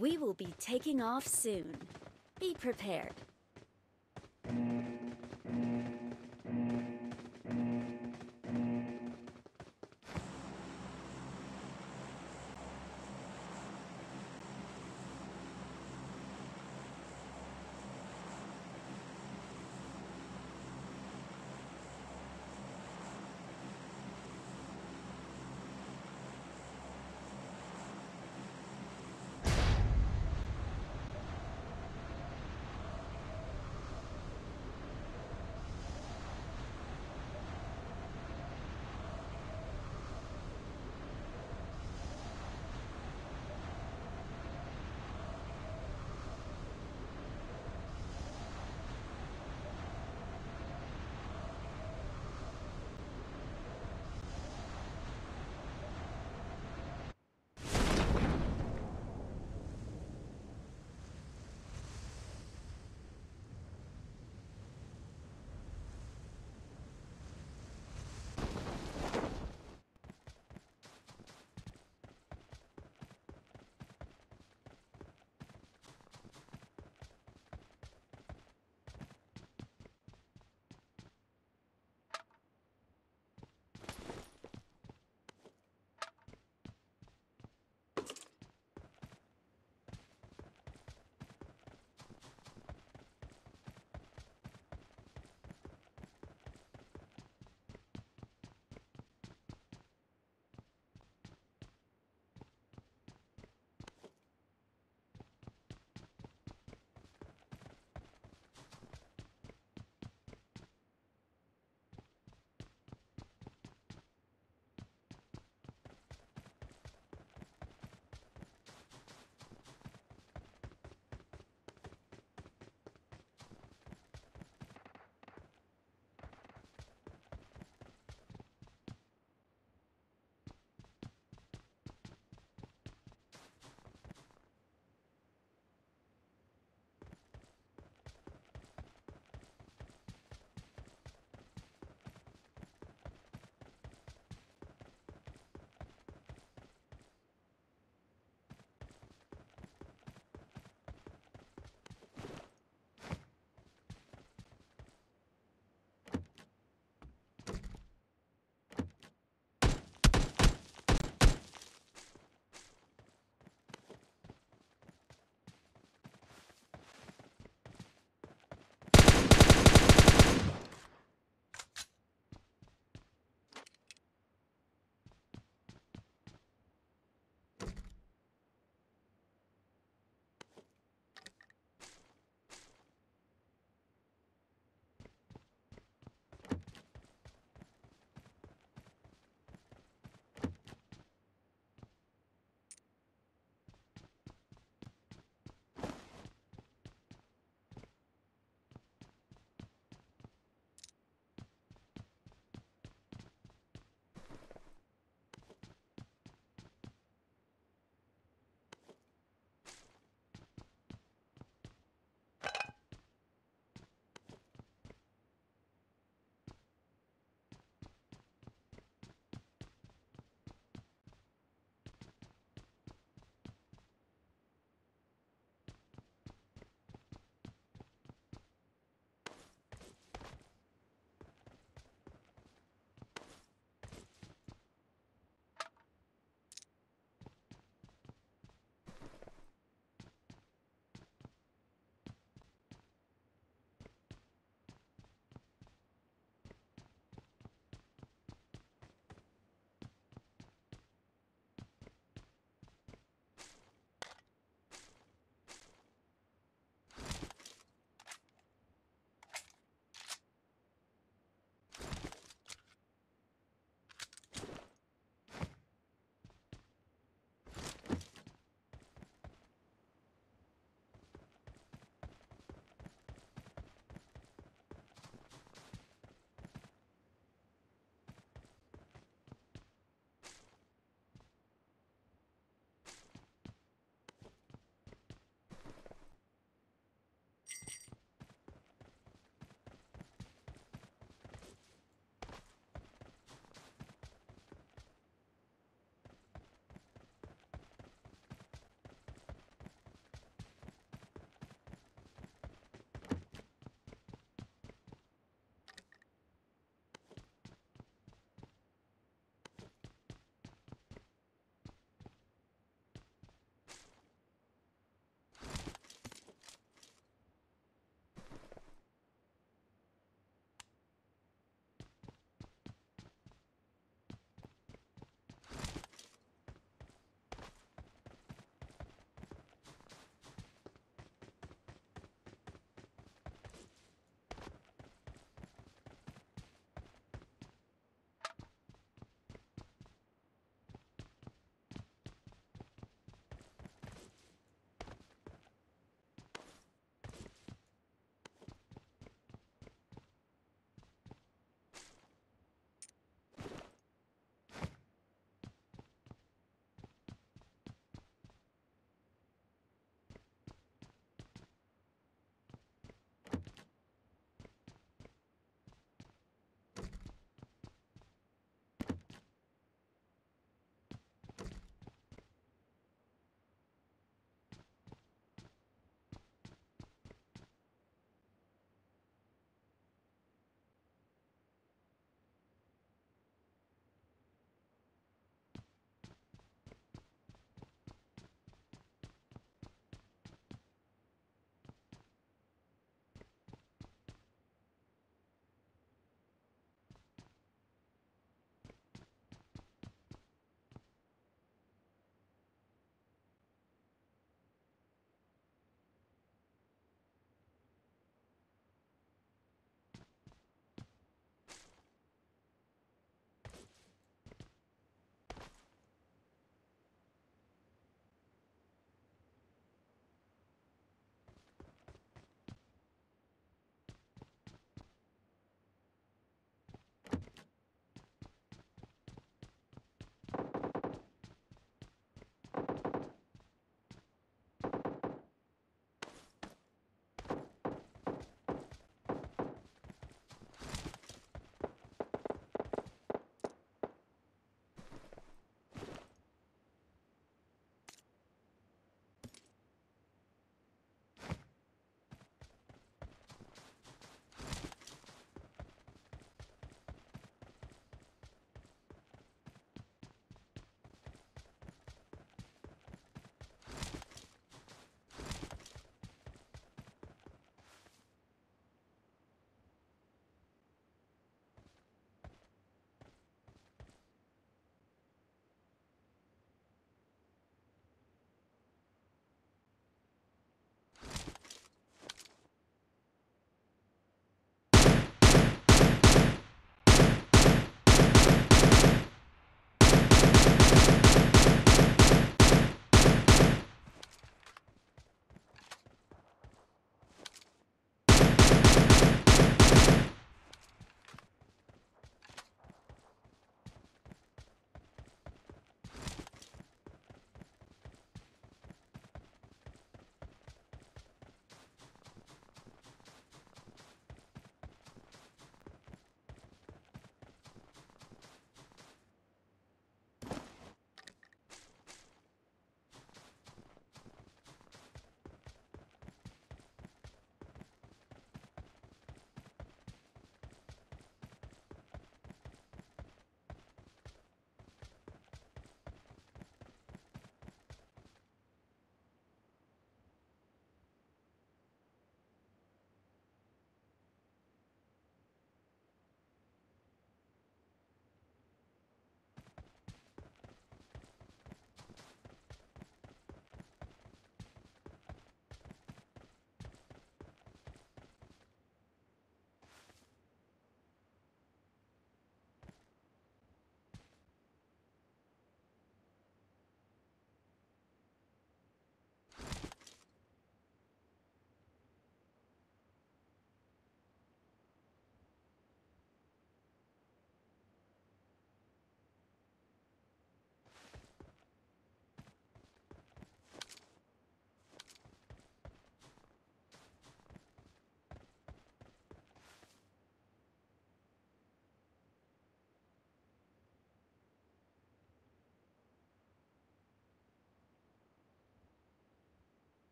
We will be taking off soon. Be prepared.